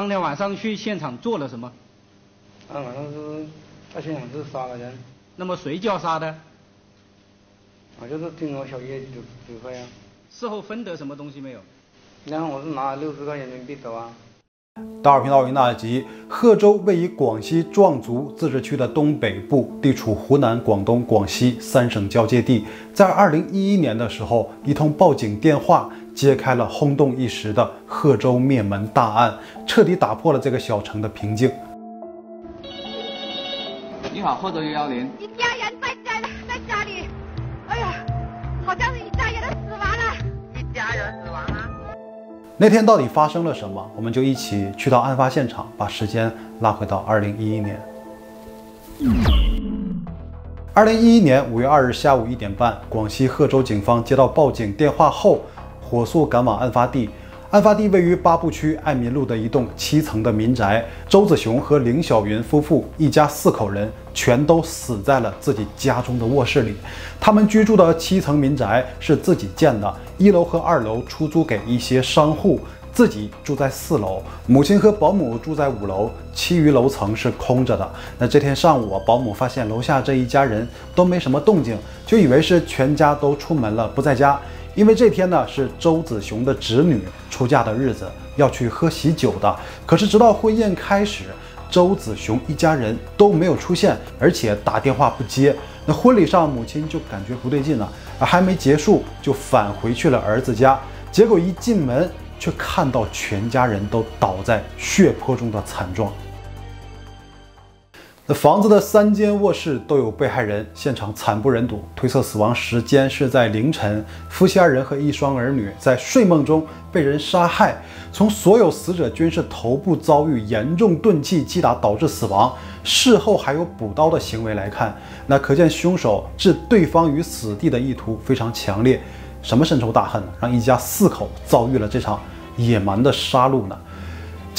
当天晚上去现场做了什么？当晚上是在现场是杀了人。那么谁叫杀的？我就是听我小叶指指挥啊。事后分得什么东西没有？然后我是拿了六十块钱人民币走啊。大耳频道云大集，贺州位于广西壮族自治区的东北部，地处湖南、广东、广西三省交界地。在二零一一年的时候，一通报警电话揭开了轰动一时的贺州灭门大案，彻底打破了这个小城的平静。你好，贺州幺幺零。一家人在在在家里？哎呀，好像是一家人都死亡了。一家人死亡了。那天到底发生了什么？我们就一起去到案发现场，把时间拉回到二零一一年。二零一一年五月二日下午一点半，广西贺州警方接到报警电话后，火速赶往案发地。案发地位于八步区爱民路的一栋七层的民宅，周子雄和林小云夫妇一家四口人全都死在了自己家中的卧室里。他们居住的七层民宅是自己建的，一楼和二楼出租给一些商户，自己住在四楼，母亲和保姆住在五楼，其余楼层是空着的。那这天上午，保姆发现楼下这一家人都没什么动静，就以为是全家都出门了，不在家。因为这天呢是周子雄的侄女出嫁的日子，要去喝喜酒的。可是直到婚宴开始，周子雄一家人都没有出现，而且打电话不接。那婚礼上，母亲就感觉不对劲了，还没结束就返回去了儿子家。结果一进门，却看到全家人都倒在血泊中的惨状。那房子的三间卧室都有被害人，现场惨不忍睹。推测死亡时间是在凌晨，夫妻二人和一双儿女在睡梦中被人杀害。从所有死者均是头部遭遇严重钝器击打导致死亡，事后还有补刀的行为来看，那可见凶手置对方于死地的意图非常强烈。什么深仇大恨呢？让一家四口遭遇了这场野蛮的杀戮呢？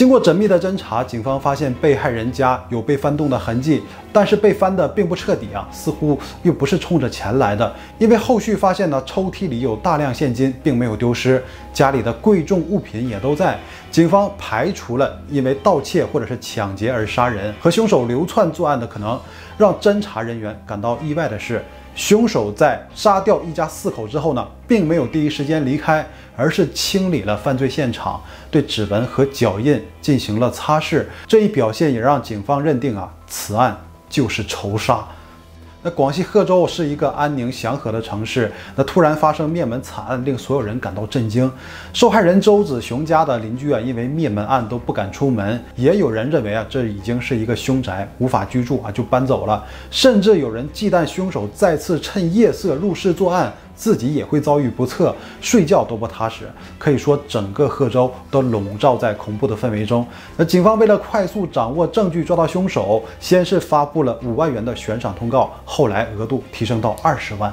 经过缜密的侦查，警方发现被害人家有被翻动的痕迹，但是被翻的并不彻底啊，似乎又不是冲着钱来的。因为后续发现呢，抽屉里有大量现金，并没有丢失，家里的贵重物品也都在。警方排除了因为盗窃或者是抢劫而杀人和凶手流窜作案的可能。让侦查人员感到意外的是。凶手在杀掉一家四口之后呢，并没有第一时间离开，而是清理了犯罪现场，对指纹和脚印进行了擦拭。这一表现也让警方认定啊，此案就是仇杀。那广西贺州是一个安宁祥和的城市，那突然发生灭门惨案，令所有人感到震惊。受害人周子雄家的邻居啊，因为灭门案都不敢出门，也有人认为啊，这已经是一个凶宅，无法居住啊，就搬走了。甚至有人忌惮凶手再次趁夜色入室作案。自己也会遭遇不测，睡觉都不踏实，可以说整个贺州都笼罩在恐怖的氛围中。那警方为了快速掌握证据，抓到凶手，先是发布了五万元的悬赏通告，后来额度提升到二十万。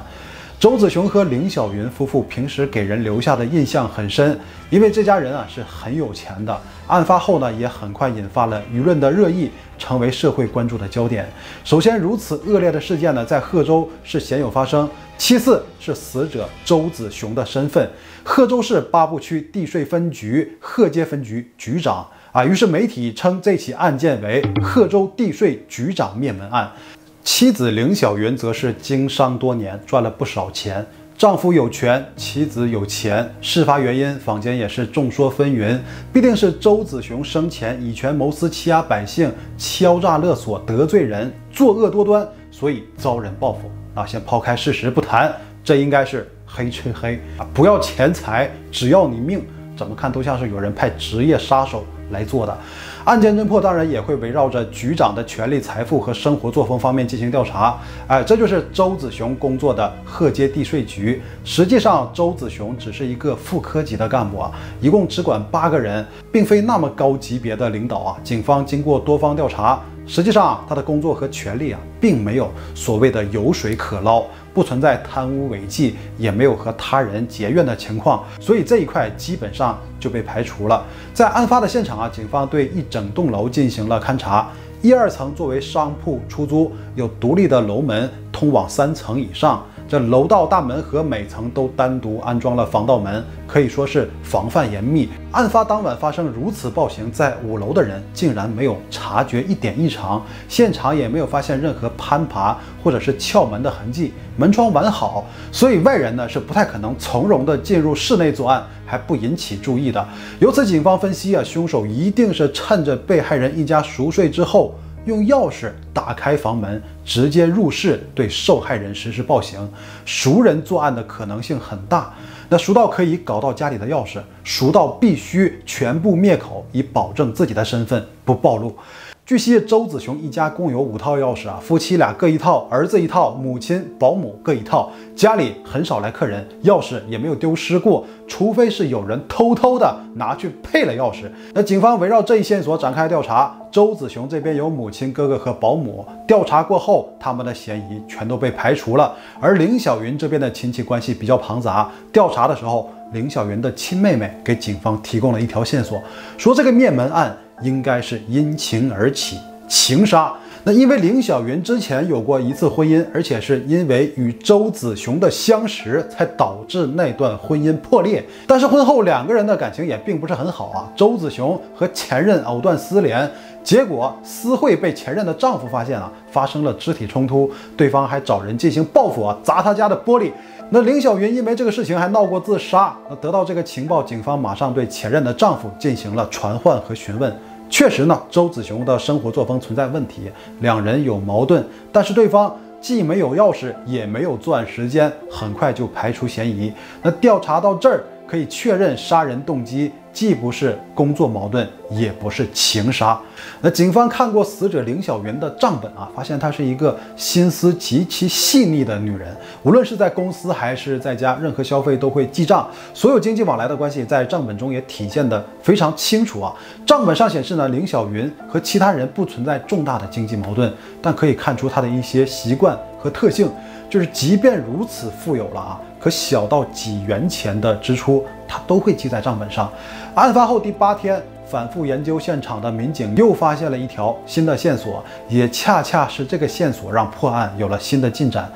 周子雄和林小云夫妇平时给人留下的印象很深，因为这家人啊是很有钱的。案发后呢，也很快引发了舆论的热议，成为社会关注的焦点。首先，如此恶劣的事件呢，在贺州是鲜有发生。其次是死者周子雄的身份，贺州市八步区地税分局贺街分局局长啊。于是媒体称这起案件为贺州地税局长灭门案。妻子凌小云则是经商多年，赚了不少钱。丈夫有权，妻子有钱。事发原因，坊间也是众说纷纭，必定是周子雄生前以权谋私，欺压百姓，敲诈勒索，得罪人，作恶多端，所以遭人报复。啊，先抛开事实不谈，这应该是黑吃黑啊！不要钱财，只要你命，怎么看都像是有人派职业杀手来做的。案件侦破当然也会围绕着局长的权力、财富和生活作风方面进行调查。哎，这就是周子雄工作的贺街地税局。实际上，周子雄只是一个副科级的干部啊，一共只管八个人，并非那么高级别的领导啊。警方经过多方调查，实际上他的工作和权力啊，并没有所谓的油水可捞。不存在贪污违纪，也没有和他人结怨的情况，所以这一块基本上就被排除了。在案发的现场啊，警方对一整栋楼进行了勘查，一二层作为商铺出租，有独立的楼门通往三层以上。这楼道大门和每层都单独安装了防盗门，可以说是防范严密。案发当晚发生如此暴行，在五楼的人竟然没有察觉一点异常，现场也没有发现任何攀爬或者是撬门的痕迹，门窗完好，所以外人呢是不太可能从容的进入室内作案，还不引起注意的。由此，警方分析啊，凶手一定是趁着被害人一家熟睡之后。用钥匙打开房门，直接入室对受害人实施暴行。熟人作案的可能性很大。那熟到可以搞到家里的钥匙，熟到必须全部灭口，以保证自己的身份不暴露。据悉，周子雄一家共有五套钥匙啊，夫妻俩各一套，儿子一套，母亲、保姆各一套，家里很少来客人，钥匙也没有丢失过，除非是有人偷偷的拿去配了钥匙。那警方围绕这一线索展开调查，周子雄这边有母亲、哥哥和保姆，调查过后，他们的嫌疑全都被排除了。而林小云这边的亲戚关系比较庞杂，调查的时候，林小云的亲妹妹给警方提供了一条线索，说这个灭门案。应该是因情而起，情杀。那因为林小云之前有过一次婚姻，而且是因为与周子雄的相识，才导致那段婚姻破裂。但是婚后两个人的感情也并不是很好啊。周子雄和前任藕断丝连，结果私会被前任的丈夫发现了，发生了肢体冲突，对方还找人进行报复啊，砸他家的玻璃。那林小云因为这个事情还闹过自杀。那得到这个情报，警方马上对前任的丈夫进行了传唤和询问。确实呢，周子雄的生活作风存在问题，两人有矛盾，但是对方既没有钥匙，也没有作案时间，很快就排除嫌疑。那调查到这儿，可以确认杀人动机。既不是工作矛盾，也不是情杀。那警方看过死者林小云的账本啊，发现她是一个心思极其细腻的女人。无论是在公司还是在家，任何消费都会记账，所有经济往来的关系在账本中也体现得非常清楚啊。账本上显示呢，林小云和其他人不存在重大的经济矛盾，但可以看出她的一些习惯和特性。就是即便如此富有了啊，可小到几元钱的支出，他都会记在账本上。案发后第八天，反复研究现场的民警又发现了一条新的线索，也恰恰是这个线索让破案有了新的进展。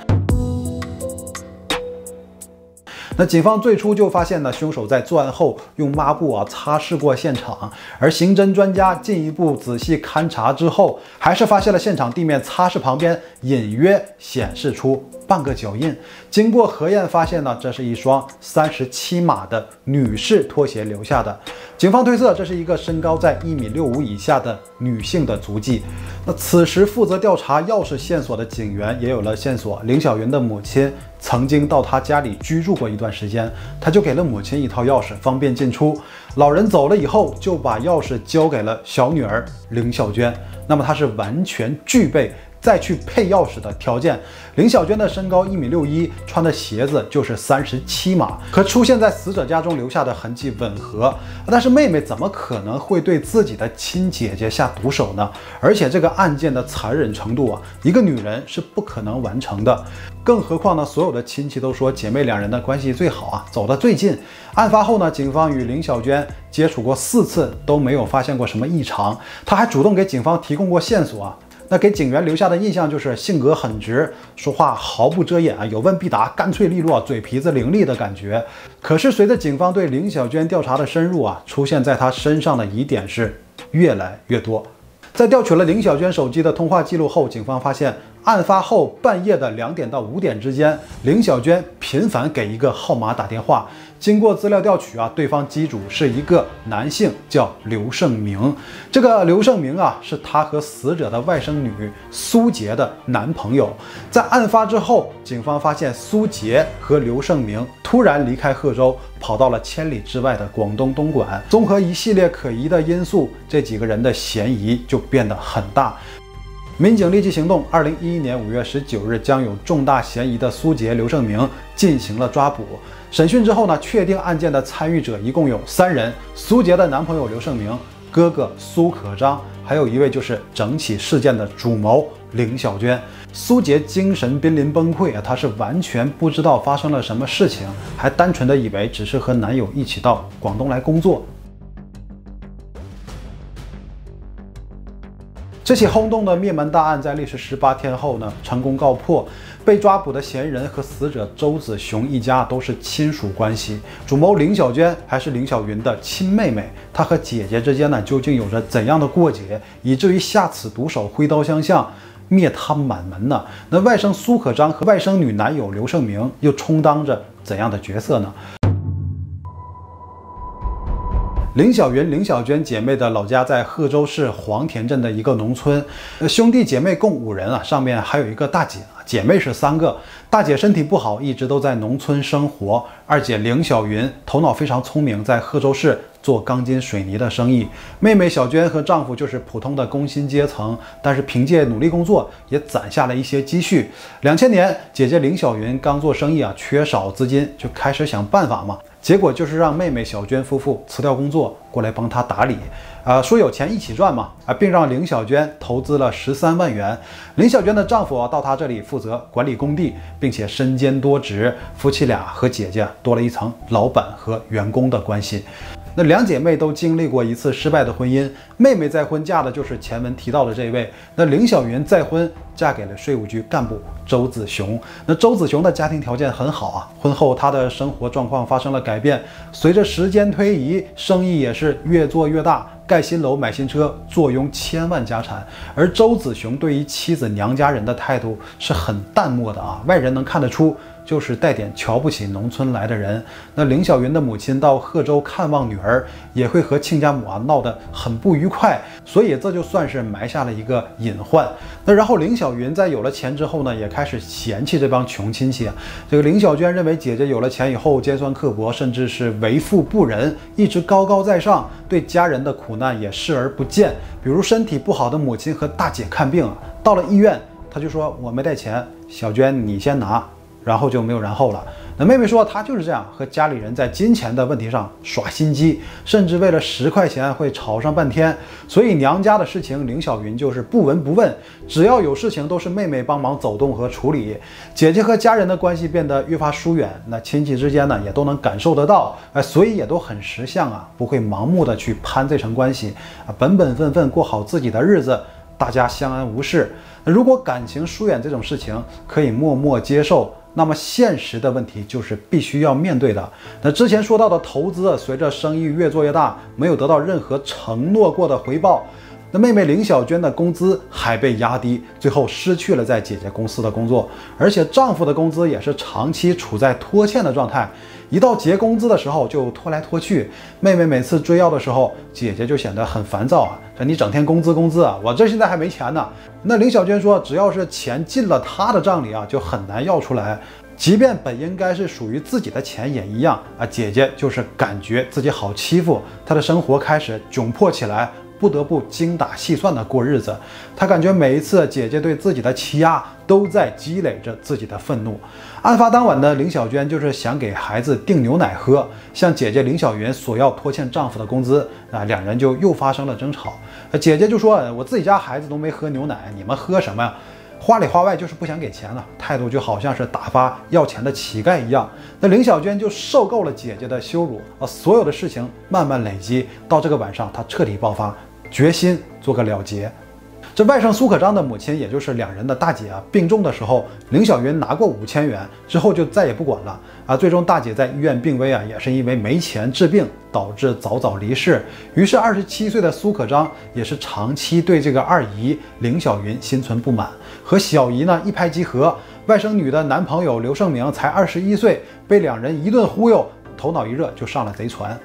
那警方最初就发现呢，凶手在作案后用抹布啊擦拭过现场，而刑侦专家进一步仔细勘查之后，还是发现了现场地面擦拭旁边隐约显示出半个脚印。经过核验发现呢，这是一双三十七码的女士拖鞋留下的。警方推测这是一个身高在一米六五以下的女性的足迹。那此时负责调查钥匙线索的警员也有了线索，林小云的母亲。曾经到他家里居住过一段时间，他就给了母亲一套钥匙，方便进出。老人走了以后，就把钥匙交给了小女儿凌小娟。那么他是完全具备。再去配钥匙的条件，林小娟的身高一米六一，穿的鞋子就是三十七码，和出现在死者家中留下的痕迹吻合。但是妹妹怎么可能会对自己的亲姐姐下毒手呢？而且这个案件的残忍程度啊，一个女人是不可能完成的。更何况呢，所有的亲戚都说姐妹两人的关系最好啊，走得最近。案发后呢，警方与林小娟接触过四次，都没有发现过什么异常。她还主动给警方提供过线索啊。那给警员留下的印象就是性格很直，说话毫不遮掩啊，有问必答，干脆利落，嘴皮子伶俐的感觉。可是随着警方对林小娟调查的深入啊，出现在她身上的疑点是越来越多。在调取了林小娟手机的通话记录后，警方发现。案发后半夜的两点到五点之间，林小娟频繁给一个号码打电话。经过资料调取啊，对方机主是一个男性，叫刘胜明。这个刘胜明啊，是他和死者的外甥女苏杰的男朋友。在案发之后，警方发现苏杰和刘胜明突然离开贺州，跑到了千里之外的广东东莞。综合一系列可疑的因素，这几个人的嫌疑就变得很大。民警立即行动。二零一一年五月十九日，将有重大嫌疑的苏杰、刘胜明进行了抓捕。审讯之后呢，确定案件的参与者一共有三人：苏杰的男朋友刘胜明、哥哥苏可章，还有一位就是整起事件的主谋林小娟。苏杰精神濒临崩溃啊，他是完全不知道发生了什么事情，还单纯的以为只是和男友一起到广东来工作。这起轰动的灭门大案在历时十八天后呢，成功告破。被抓捕的嫌疑人和死者周子雄一家都是亲属关系，主谋林小娟还是林小云的亲妹妹。她和姐姐之间呢，究竟有着怎样的过节，以至于下此毒手，挥刀相向，灭他满门呢？那外甥苏可章和外甥女男友刘胜明又充当着怎样的角色呢？林小云、林小娟姐妹的老家在贺州市黄田镇的一个农村，兄弟姐妹共五人啊，上面还有一个大姐，姐妹是三个。大姐身体不好，一直都在农村生活。二姐林小云头脑非常聪明，在贺州市做钢筋水泥的生意。妹妹小娟和丈夫就是普通的工薪阶层，但是凭借努力工作，也攒下了一些积蓄。两千年，姐姐林小云刚做生意啊，缺少资金，就开始想办法嘛。结果就是让妹妹小娟夫妇辞掉工作，过来帮他打理，啊，说有钱一起赚嘛，啊，并让林小娟投资了十三万元。林小娟的丈夫到她这里负责管理工地，并且身兼多职，夫妻俩和姐姐多了一层老板和员工的关系。那两姐妹都经历过一次失败的婚姻，妹妹再婚嫁的就是前文提到的这位。那林小云再婚嫁给了税务局干部周子雄。那周子雄的家庭条件很好啊，婚后他的生活状况发生了改变。随着时间推移，生意也是越做越大，盖新楼、买新车，坐拥千万家产。而周子雄对于妻子娘家人的态度是很淡漠的啊，外人能看得出。就是带点瞧不起农村来的人。那林小云的母亲到贺州看望女儿，也会和亲家母啊闹得很不愉快，所以这就算是埋下了一个隐患。那然后林小云在有了钱之后呢，也开始嫌弃这帮穷亲戚。这个林小娟认为姐姐有了钱以后尖酸刻薄，甚至是为富不仁，一直高高在上，对家人的苦难也视而不见。比如身体不好的母亲和大姐看病，到了医院，她就说我没带钱，小娟你先拿。然后就没有然后了。那妹妹说，她就是这样，和家里人在金钱的问题上耍心机，甚至为了十块钱会吵上半天。所以娘家的事情，林小云就是不闻不问，只要有事情都是妹妹帮忙走动和处理。姐姐和家人的关系变得越发疏远，那亲戚之间呢也都能感受得到，哎，所以也都很识相啊，不会盲目的去攀这层关系啊，本本分分过好自己的日子，大家相安无事。如果感情疏远这种事情，可以默默接受。那么现实的问题就是必须要面对的。那之前说到的投资，随着生意越做越大，没有得到任何承诺过的回报。那妹妹林小娟的工资还被压低，最后失去了在姐姐公司的工作，而且丈夫的工资也是长期处在拖欠的状态。一到结工资的时候就拖来拖去，妹妹每次追要的时候，姐姐就显得很烦躁啊，说你整天工资工资啊，我这现在还没钱呢。那林小娟说，只要是钱进了她的账里啊，就很难要出来，即便本应该是属于自己的钱也一样啊。姐姐就是感觉自己好欺负，她的生活开始窘迫起来。不得不精打细算的过日子，他感觉每一次姐姐对自己的欺压都在积累着自己的愤怒。案发当晚的林小娟就是想给孩子订牛奶喝，向姐姐林小云索要拖欠丈夫的工资啊，两人就又发生了争吵。姐姐就说：“我自己家孩子都没喝牛奶，你们喝什么呀？”话里话外就是不想给钱了，态度就好像是打发要钱的乞丐一样。那林小娟就受够了姐姐的羞辱啊，所有的事情慢慢累积到这个晚上，她彻底爆发。决心做个了结。这外甥苏可章的母亲，也就是两人的大姐啊，病重的时候，凌小云拿过五千元，之后就再也不管了啊。最终大姐在医院病危啊，也是因为没钱治病，导致早早离世。于是二十七岁的苏可章也是长期对这个二姨凌小云心存不满，和小姨呢一拍即合。外甥女的男朋友刘胜明才二十一岁，被两人一顿忽悠，头脑一热就上了贼船。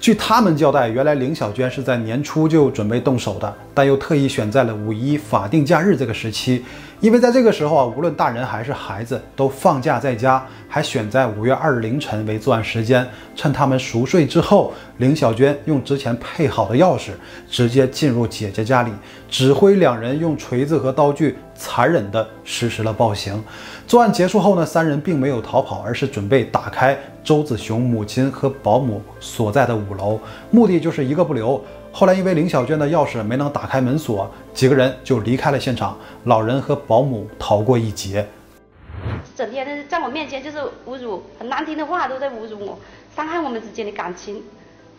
据他们交代，原来林小娟是在年初就准备动手的，但又特意选在了五一法定假日这个时期，因为在这个时候啊，无论大人还是孩子都放假在家，还选在五月二日凌晨为作案时间。趁他们熟睡之后，林小娟用之前配好的钥匙，直接进入姐姐家里，指挥两人用锤子和刀具残忍地实施了暴行。作案结束后呢，三人并没有逃跑，而是准备打开周子雄母亲和保姆所在的五楼，目的就是一个不留。后来因为林小娟的钥匙没能打开门锁，几个人就离开了现场，老人和保姆逃过一劫。整天的在我面前就是侮辱，很难听的话都在侮辱我，伤害我们之间的感情。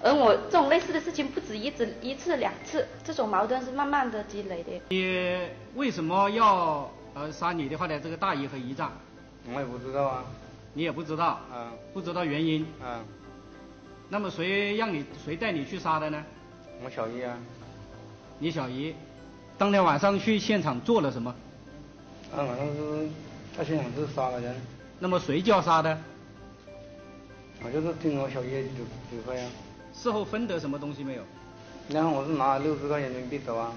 而我这种类似的事情不止一次、一次两次，这种矛盾是慢慢的积累的。你为什么要呃杀你的话呢？这个大姨和姨丈，我也不知道啊。你也不知道，啊不知道原因。啊，那么谁让你谁带你去杀的呢？我小姨啊。你小姨，当天晚上去现场做了什么？啊，晚上是在现场是杀了人，那么谁叫杀的？我就是听我小姨指指挥啊。事后分得什么东西没有？然后我是拿了六十块人民币走啊。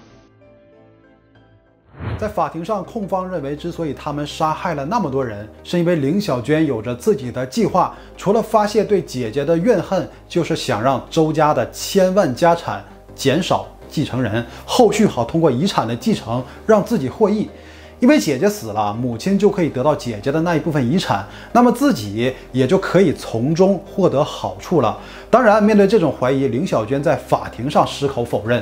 在法庭上，控方认为，之所以他们杀害了那么多人，是因为林小娟有着自己的计划，除了发泄对姐姐的怨恨，就是想让周家的千万家产减少继承人，后续好通过遗产的继承让自己获益。因为姐姐死了，母亲就可以得到姐姐的那一部分遗产，那么自己也就可以从中获得好处了。当然，面对这种怀疑，林小娟在法庭上矢口否认。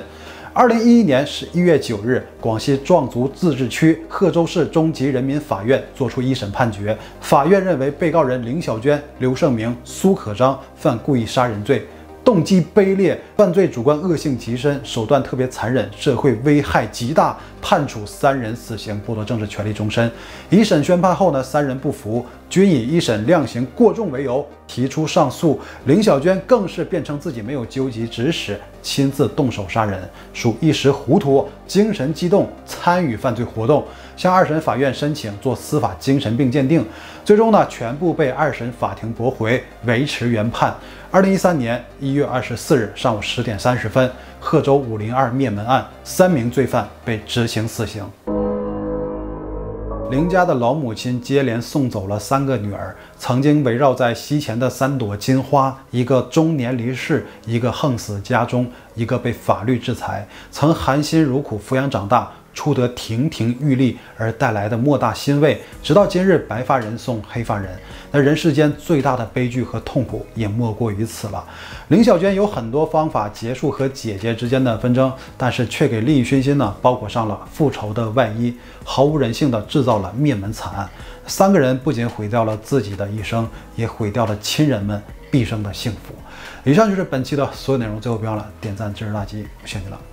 二零一一年十一月九日，广西壮族自治区贺州市中级人民法院作出一审判决。法院认为，被告人林小娟、刘胜明、苏可章犯故意杀人罪，动机卑劣，犯罪主观恶性极深，手段特别残忍，社会危害极大，判处三人死刑，剥夺政治权利终身。一审宣判后呢，三人不服，均以一审量刑过重为由提出上诉。林小娟更是辩称自己没有纠集指使，亲自动手杀人，属一时糊涂、精神激动参与犯罪活动，向二审法院申请做司法精神病鉴定。最终呢，全部被二审法庭驳回，维持原判。二零一三年一月二十四日上午十点三十分，贺州五零二灭门案，三名罪犯被执行死刑。林家的老母亲接连送走了三个女儿，曾经围绕在膝前的三朵金花，一个中年离世，一个横死家中，一个被法律制裁，曾含辛茹苦抚养长大，出得亭亭玉立而带来的莫大欣慰，直到今日白发人送黑发人，那人世间最大的悲剧和痛苦也莫过于此了。林小娟有很多方法结束和姐姐之间的纷争，但是却给利益熏心呢包裹上了复仇的外衣，毫无人性的制造了灭门惨案。三个人不仅毁掉了自己的一生，也毁掉了亲人们毕生的幸福。以上就是本期的所有内容，最后别忘了点赞支持大吉，谢谢你了。